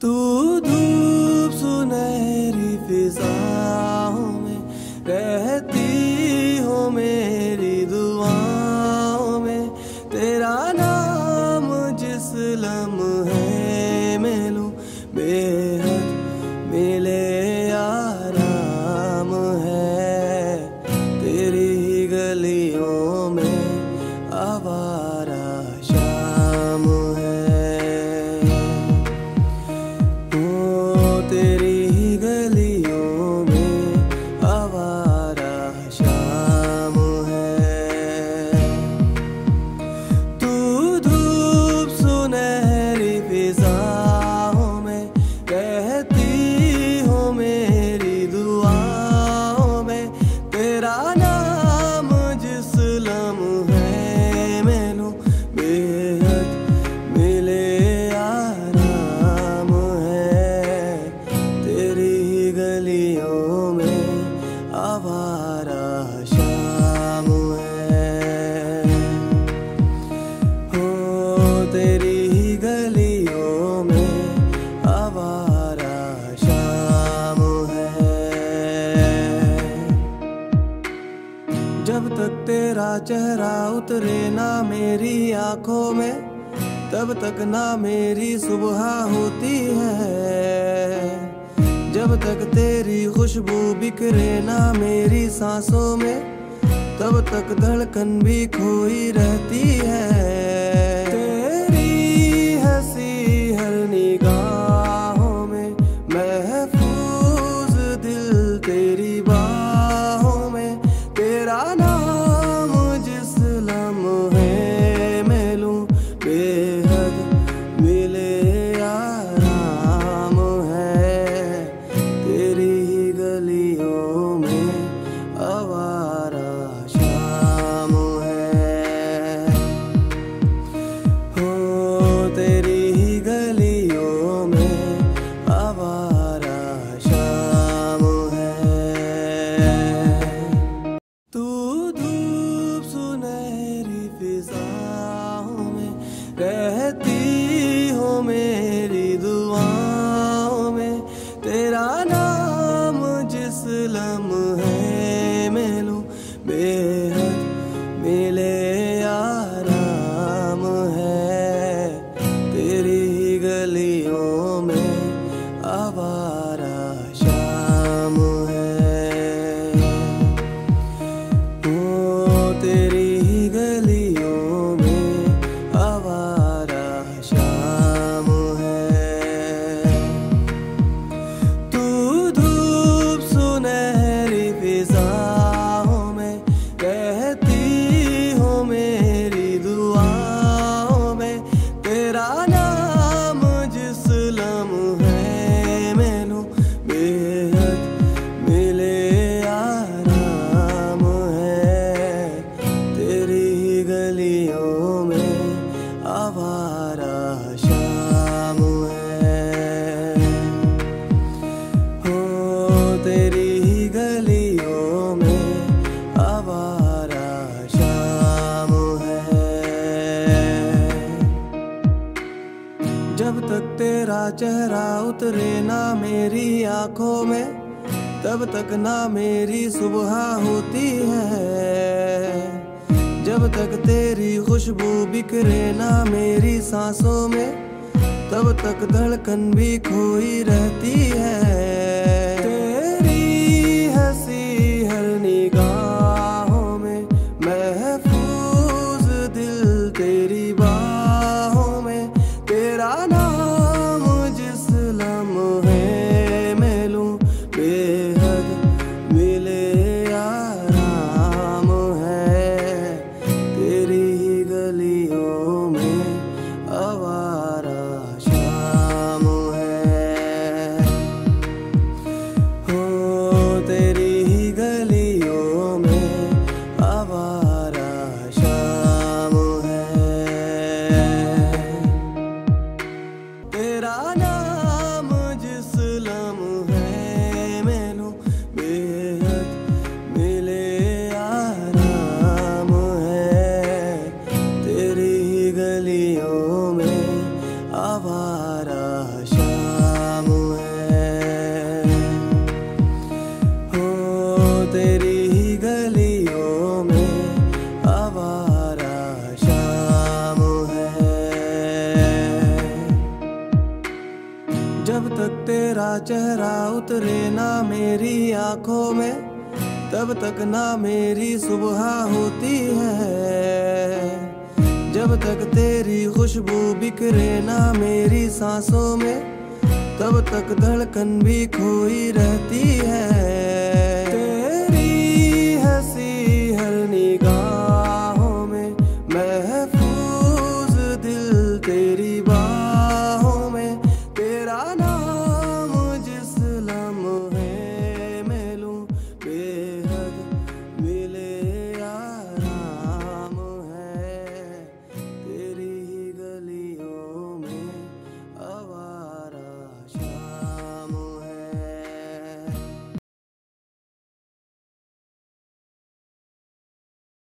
तू धूप सुनहरी फिजाओं में रहती हो मेरी दुआओं में। तेरा नाम जिस लम्हे में लूँ, बेहद मिले है। तेरी गलियों जब तक तेरा चेहरा उतरे ना मेरी आँखों में, तब तक ना मेरी सुबह होती है। जब तक तेरी खुशबू बिखरे ना मेरी सांसों में, तब तक धड़कन भी खोई रहती है। शाम है। हो तेरी गलियों में शाम है। जब तक तेरा चेहरा उतरे ना मेरी आँखों में, तब तक ना मेरी सुबह होती है। जब तक तेरी खुशबू बिखरे ना मेरी सांसों में, तब तक धड़कन भी खोई रहती है। तेरी हँसी हर निगाहों में, महफूज दिल तेरी बाहों में, तेरा नाम चेहरा उतरे ना मेरी आँखों में, तब तक ना मेरी सुबह होती है। जब तक तेरी खुशबू बिखरे ना मेरी सांसों में, तब तक धड़कन भी खोई रहती है।